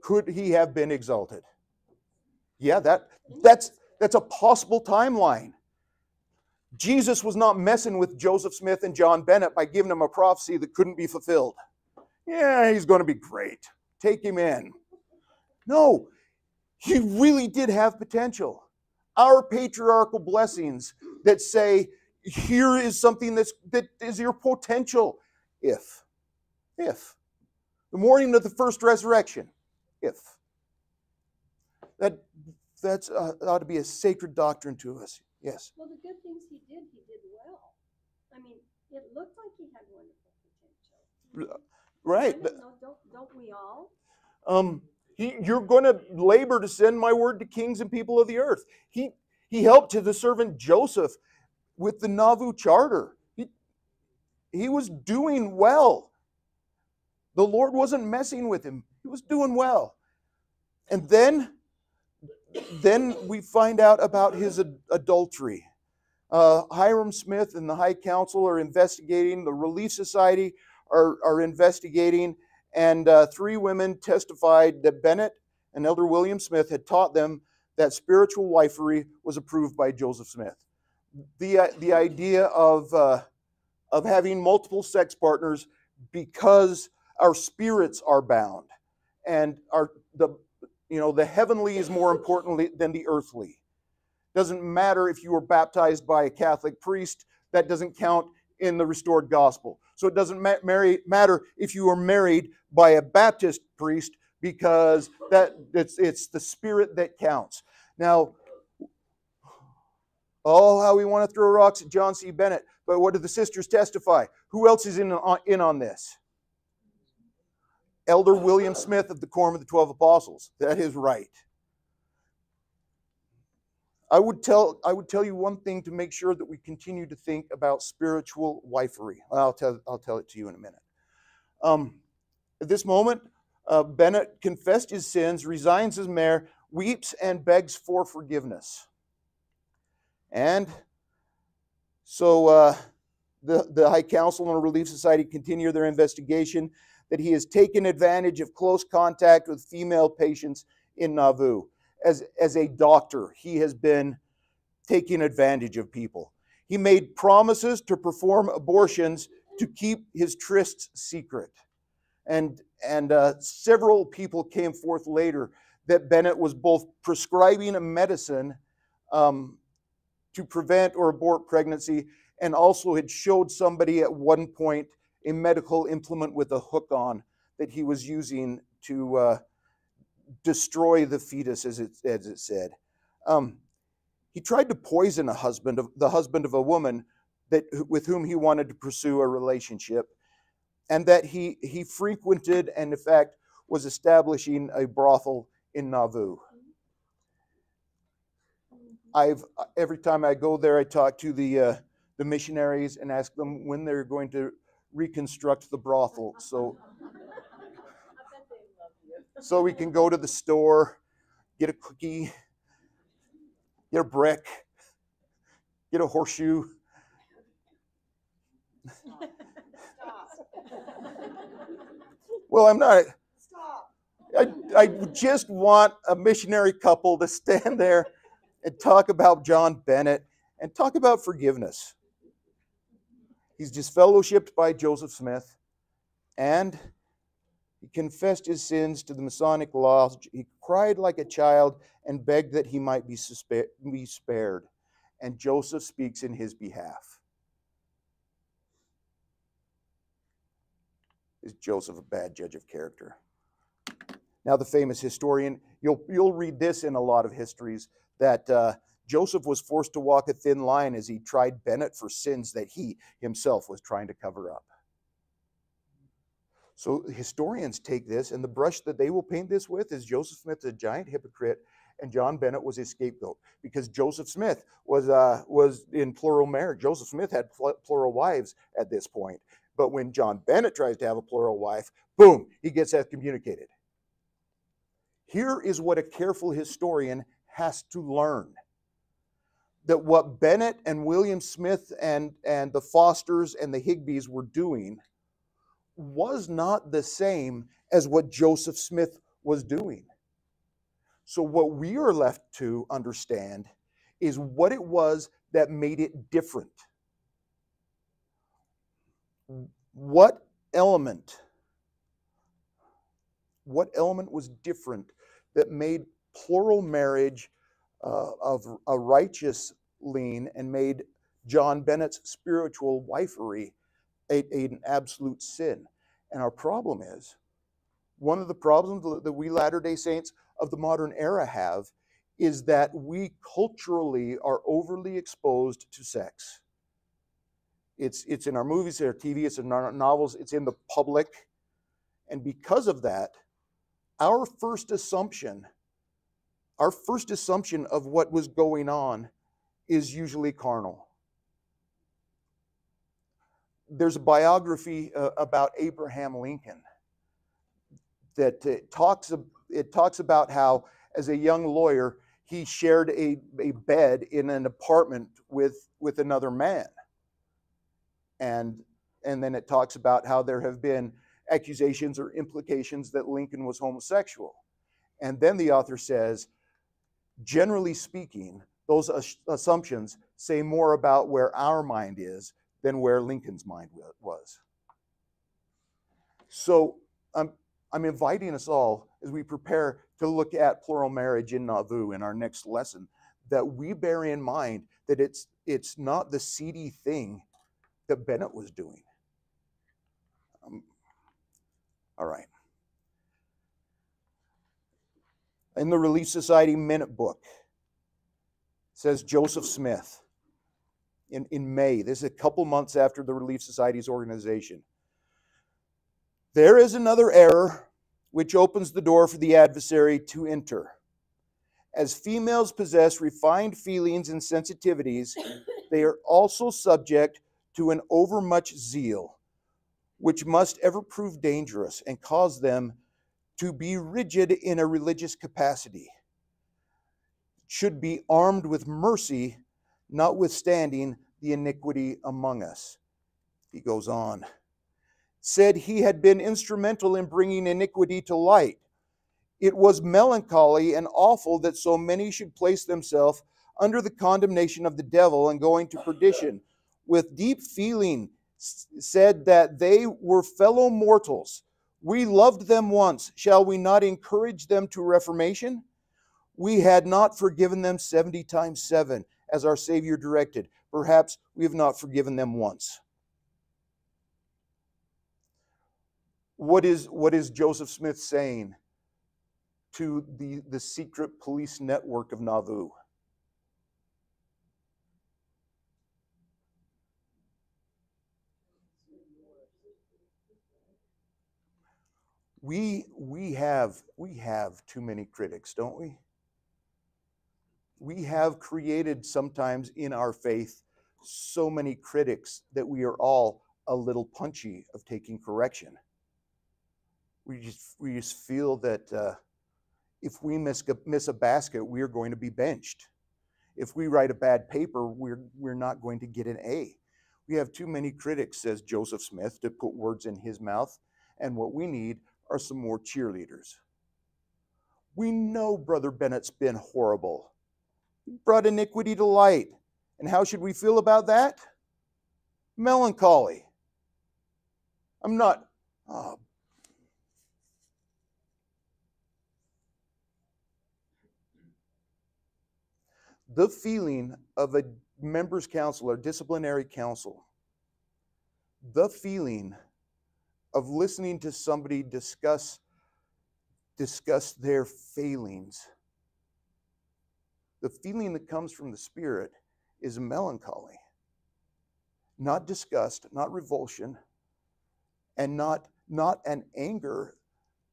Could he have been exalted? Yeah, that that's that's a possible timeline. Jesus was not messing with Joseph Smith and John Bennett by giving them a prophecy that couldn't be fulfilled. Yeah, he's going to be great. Take him in. No, he really did have potential. Our patriarchal blessings that say, here is something that's, that is your potential. If, if. The morning of the first resurrection. If. That that's uh, ought to be a sacred doctrine to us. Yes. Well, the good things he did, he did well. I mean, it looked like he had wonderful potential. Right. I don't know, don't, don't we all? Um, he, you're going to labor to send my word to kings and people of the earth. He he helped to the servant Joseph with the Nauvoo charter. He, he was doing well. The Lord wasn't messing with him. He was doing well. And then then we find out about his ad- adultery. Uh, Hyrum Smith and the High Council are investigating. The Relief Society are, are investigating and uh, three women testified that Bennett and Elder William Smith had taught them that spiritual wifery was approved by Joseph Smith. The, uh, the idea of, uh, of having multiple sex partners because our spirits are bound and our, the, you know, the heavenly is more important than the earthly. Doesn't matter if you were baptized by a Catholic priest, that doesn't count in the restored gospel. So it doesn't ma- marry, matter if you are married by a Baptist priest because that it's, it's the spirit that counts. Now, oh, how we want to throw rocks at John C. Bennett, but what do the sisters testify? Who else is in on, in on this? Elder William Smith of the Quorum of the Twelve Apostles. That is right. I would tell I would tell you one thing to make sure that we continue to think about spiritual wifery. I'll tell I'll tell it to you in a minute. Um, at this moment, uh, Bennett confessed his sins, resigns as mayor, weeps, and begs for forgiveness. And so uh, the the High Council and the Relief Society continue their investigation that he has taken advantage of close contact with female patients in Nauvoo as, as a doctor, he has been taking advantage of people. He made promises to perform abortions to keep his trysts secret. And, and uh, several people came forth later that Bennett was both prescribing a medicine um, to prevent or abort pregnancy and also had showed somebody at one point a medical implement with a hook on that he was using to uh, destroy the fetus, as it, as it said. Um, he tried to poison a husband of the husband of a woman that with whom he wanted to pursue a relationship, and that he he frequented and in fact was establishing a brothel in Nauvoo. I've uh, every time I go there, I talk to the uh, the missionaries and ask them when they're going to reconstruct the brothel, so I bet they love you. so we can go to the store, get a cookie, get a brick, get a horseshoe. Well, I'm not. Stop. I, I just want a missionary couple to stand there and talk about John Bennett and talk about forgiveness. He's disfellowshipped by Joseph Smith and he confessed his sins to the Masonic lodge. He cried like a child and begged that he might be, be spared. And Joseph speaks in his behalf. Is Joseph a bad judge of character? Now, the famous historian, you'll, you'll read this in a lot of histories that uh, Joseph was forced to walk a thin line as he tried Bennett for sins that he himself was trying to cover up. So, historians take this, and the brush that they will paint this with is Joseph Smith, is a giant hypocrite, and John Bennett was his scapegoat because Joseph Smith was, uh, was in plural marriage. Joseph Smith had pl- plural wives at this point. But when John Bennett tries to have a plural wife, boom, he gets excommunicated. Here is what a careful historian has to learn that what Bennett and William Smith and, and the Fosters and the Higbees were doing was not the same as what Joseph Smith was doing. So, what we are left to understand is what it was that made it different. What element, what element was different that made plural marriage uh, of a righteous lean and made John Bennett's spiritual wifery a, a- an absolute sin? And our problem is one of the problems that we Latter day Saints of the modern era have is that we culturally are overly exposed to sex. It's, it's in our movies, in our TV, it's in our novels, it's in the public. And because of that, our first assumption, our first assumption of what was going on is usually carnal. There's a biography uh, about Abraham Lincoln that uh, talks, it talks about how, as a young lawyer, he shared a, a bed in an apartment with, with another man. And, and then it talks about how there have been accusations or implications that Lincoln was homosexual. And then the author says, generally speaking, those assumptions say more about where our mind is than where Lincoln's mind was. So I'm, I'm inviting us all as we prepare to look at plural marriage in Nauvoo in our next lesson that we bear in mind that it's, it's not the seedy thing that Bennett was doing. Um, all right. In the Relief Society Minute Book, says Joseph Smith in, in May. This is a couple months after the Relief Society's organization. There is another error which opens the door for the adversary to enter. As females possess refined feelings and sensitivities, they are also subject to an overmuch zeal, which must ever prove dangerous and cause them to be rigid in a religious capacity. Should be armed with mercy, notwithstanding the iniquity among us. He goes on. Said he had been instrumental in bringing iniquity to light. It was melancholy and awful that so many should place themselves under the condemnation of the devil and going to perdition. With deep feeling, said that they were fellow mortals. We loved them once. Shall we not encourage them to reformation? We had not forgiven them 70 times 7, as our Savior directed. Perhaps we have not forgiven them once. What is, what is Joseph Smith saying to the, the secret police network of Nauvoo? We we have we have too many critics don't we? We have created sometimes in our faith so many critics that we are all a little punchy of taking correction. We just we just feel that uh, if we miss miss a basket we're going to be benched. If we write a bad paper we're we're not going to get an a. We have too many critics says joseph smith to put words in his mouth and what we need are some more cheerleaders. We know Brother Bennett's been horrible. He brought iniquity to light. And how should we feel about that? Melancholy. I'm not. Oh. The feeling of a members' council or disciplinary council, the feeling of listening to somebody discuss discuss their failings. The feeling that comes from the spirit is melancholy not disgust not revulsion and not not an anger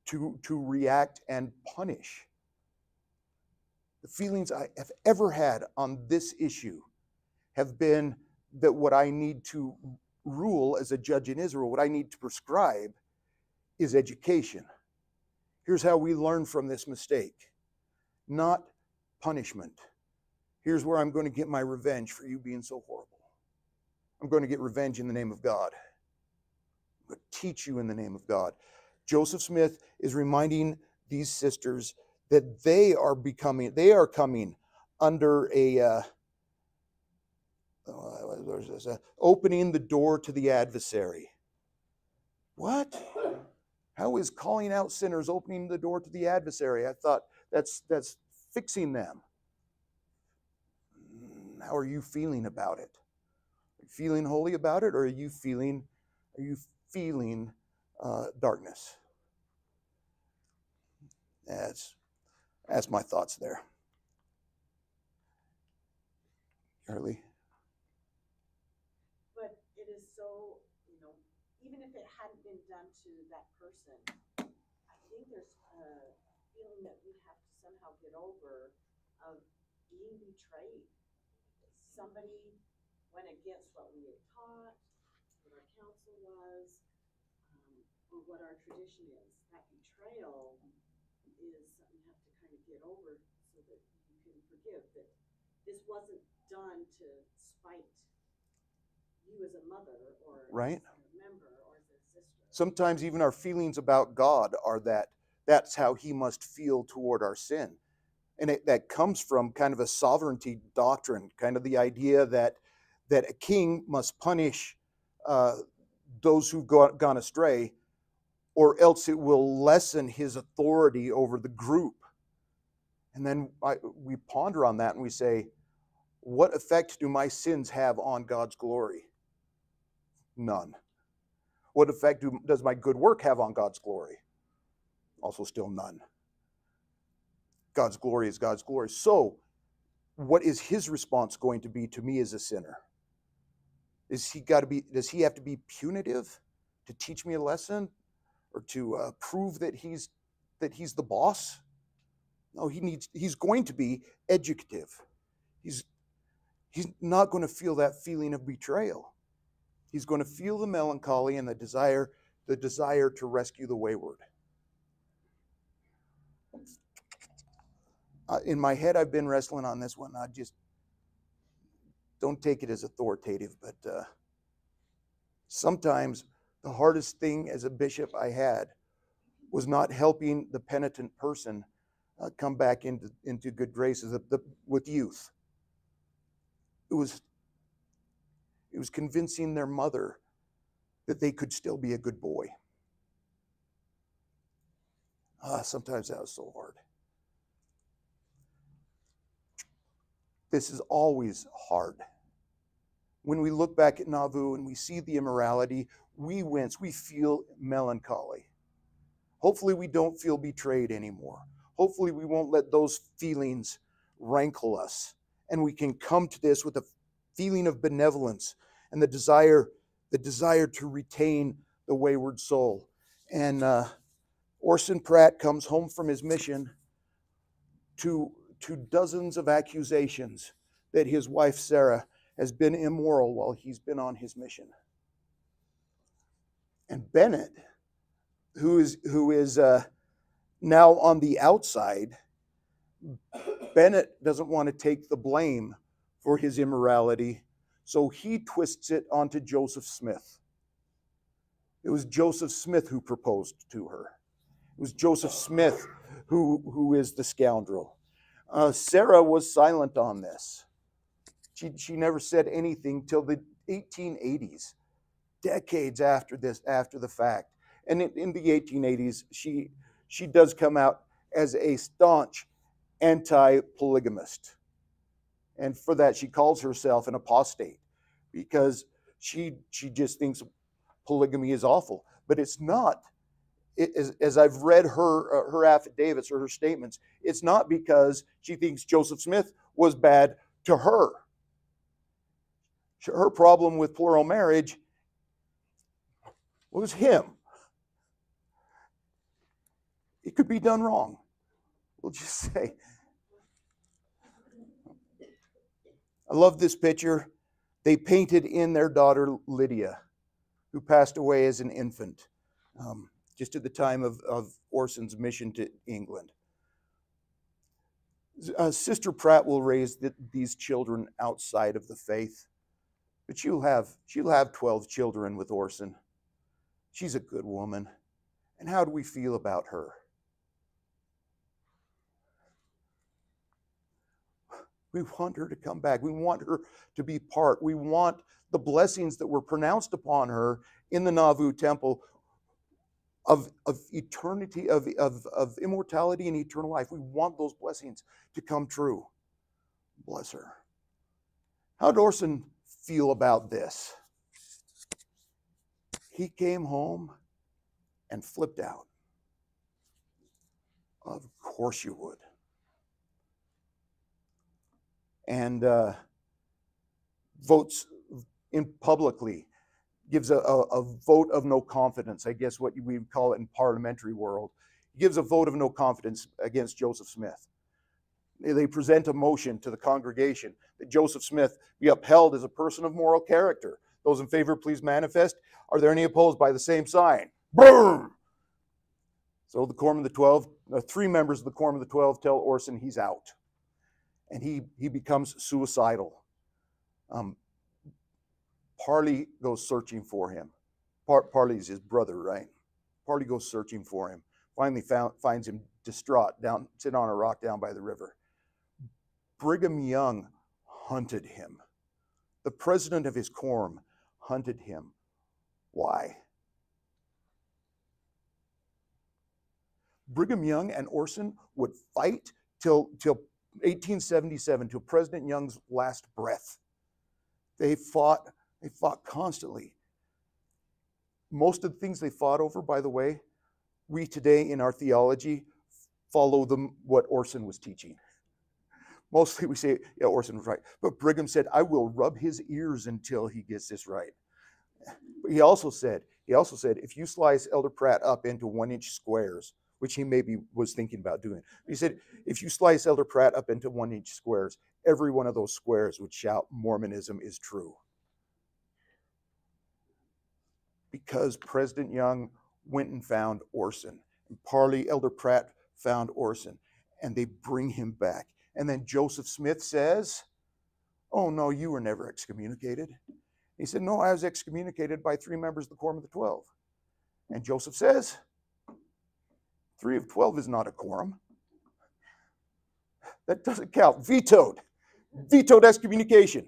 to to react and punish. The feelings i have ever had on this issue have been that what i need to rule as a judge in Israel, what I need to prescribe is education. Here's how we learn from this mistake not punishment. Here's where I'm going to get my revenge for you being so horrible. I'm going to get revenge in the name of God. I'm going to teach you in the name of God. Joseph Smith is reminding these sisters that they are becoming, they are coming under a. Uh, opening the door to the adversary. What? How is calling out sinners opening the door to the adversary? I thought that's that's fixing them. Mm, how are you feeling about it? Feeling holy about it, or are you feeling are you feeling uh, darkness? That's that's my thoughts there. Early. Been done to that person, I think there's a feeling that we have to somehow get over of being betrayed. Somebody went against what we had taught, what our counsel was, um, or what our tradition is. That betrayal is something you have to kind of get over so that you can forgive that this wasn't done to spite you as a mother or right. Sometimes even our feelings about God are that that's how he must feel toward our sin. And it, that comes from kind of a sovereignty doctrine, kind of the idea that that a king must punish uh, those who've gone, gone astray, or else it will lessen his authority over the group. And then I, we ponder on that and we say, what effect do my sins have on God's glory? None. What effect do, does my good work have on God's glory? Also, still none. God's glory is God's glory. So, what is his response going to be to me as a sinner? Is he got to be? Does he have to be punitive to teach me a lesson, or to uh, prove that he's that he's the boss? No, he needs. He's going to be educative. He's he's not going to feel that feeling of betrayal. He's going to feel the melancholy and the desire, the desire to rescue the wayward. Uh, in my head, I've been wrestling on this one. I just don't take it as authoritative, but uh, sometimes the hardest thing as a bishop I had was not helping the penitent person uh, come back into, into good graces the, the, with youth. It was it was convincing their mother that they could still be a good boy. Ah, sometimes that was so hard. This is always hard. When we look back at Nauvoo and we see the immorality, we wince, we feel melancholy. Hopefully, we don't feel betrayed anymore. Hopefully, we won't let those feelings rankle us. And we can come to this with a feeling of benevolence and the desire, the desire to retain the wayward soul. And uh, Orson Pratt comes home from his mission to, to dozens of accusations that his wife Sarah has been immoral while he's been on his mission. And Bennett, who is, who is uh, now on the outside, Bennett doesn't want to take the blame for his immorality, so he twists it onto Joseph Smith. It was Joseph Smith who proposed to her. It was Joseph Smith who, who is the scoundrel. Uh, Sarah was silent on this. She, she never said anything till the 1880s, decades after this, after the fact. And in, in the 1880s, she, she does come out as a staunch anti polygamist. And for that, she calls herself an apostate because she, she just thinks polygamy is awful. But it's not. It, as, as I've read her, uh, her affidavits or her statements, it's not because she thinks Joseph Smith was bad to her. Her problem with plural marriage was him. It could be done wrong. We'll just say. I love this picture. They painted in their daughter Lydia, who passed away as an infant, um, just at the time of, of Orson's mission to England. Uh, Sister Pratt will raise th- these children outside of the faith, but she'll have she'll have twelve children with Orson. She's a good woman, and how do we feel about her? We want her to come back. We want her to be part. We want the blessings that were pronounced upon her in the Nauvoo temple of, of eternity, of, of, of immortality and eternal life. We want those blessings to come true. Bless her. How did Orson feel about this? He came home and flipped out. Of course you would and uh, votes in publicly, gives a, a, a, vote of no confidence, I guess what we call it in parliamentary world. Gives a vote of no confidence against Joseph Smith. They present a motion to the congregation that Joseph Smith be upheld as a person of moral character. Those in favor, please manifest. Are there any opposed by the same sign? Boom! So the Quorum of the Twelve, uh, three members of the Quorum of the Twelve tell Orson he's out and he, he becomes suicidal. Um, Parley goes searching for him. Par- Parley's his brother, right? Parley goes searching for him. Finally found, finds him distraught, down sitting on a rock down by the river. Brigham Young hunted him. The president of his quorum hunted him. Why? Brigham Young and Orson would fight till, till 1877 to President Young's last breath. They fought, they fought constantly. Most of the things they fought over, by the way, we today in our theology follow them what Orson was teaching. Mostly we say, yeah, Orson was right. But Brigham said, I will rub his ears until he gets this right. But he also said, he also said, if you slice Elder Pratt up into one inch squares, which he maybe was thinking about doing. He said, if you slice Elder Pratt up into one inch squares, every one of those squares would shout, Mormonism is true. Because President Young went and found Orson, and Parley, Elder Pratt found Orson, and they bring him back. And then Joseph Smith says, Oh, no, you were never excommunicated. He said, No, I was excommunicated by three members of the Quorum of the Twelve. And Joseph says, Three of 12 is not a quorum. That doesn't count. Vetoed. Vetoed excommunication.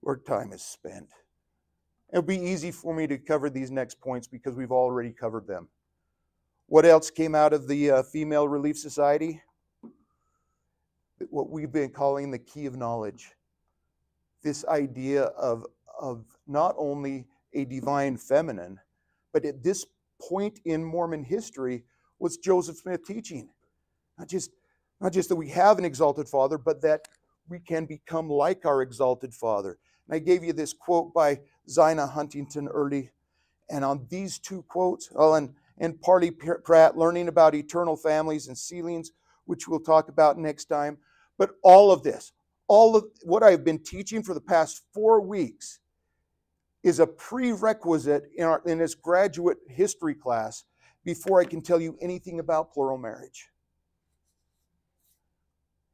Where time is spent. It'll be easy for me to cover these next points because we've already covered them. What else came out of the uh, Female Relief Society? What we've been calling the key of knowledge this idea of, of not only a divine feminine, but at this point in Mormon history, was Joseph Smith teaching? Not just, not just that we have an exalted father, but that we can become like our exalted Father. And I gave you this quote by Zina Huntington early. And on these two quotes, oh, and, and Parley Pratt, learning about eternal families and sealings, which we'll talk about next time. But all of this, all of what I've been teaching for the past four weeks is a prerequisite in, our, in this graduate history class before I can tell you anything about plural marriage.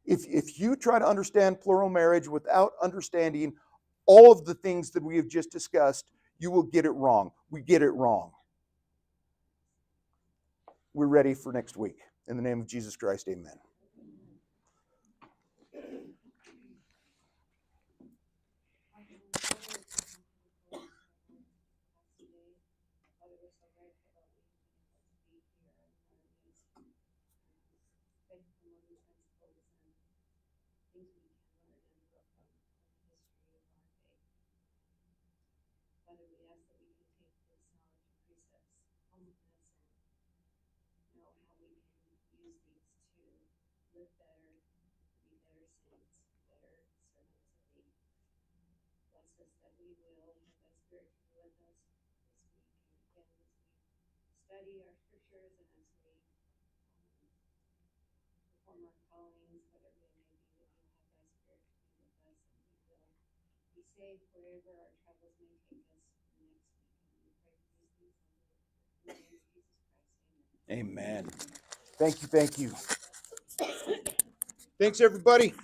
If, if you try to understand plural marriage without understanding all of the things that we have just discussed, you will get it wrong. We get it wrong. We're ready for next week. In the name of Jesus Christ, amen. Father, we ask that we can take this knowledge and precepts home with us and know how we can use these to live better, be better saints, better servants of thee. Bless us that we will have thy spirit with us this week and again as we study our scriptures and as we um, perform our callings, whatever they may be, that you'll have thy spirit to be with us and we will be safe wherever our travels may take us next week. And we pray for these things in the name of Jesus Christ. Amen. Amen. Thank you. Thank you. Thanks, everybody.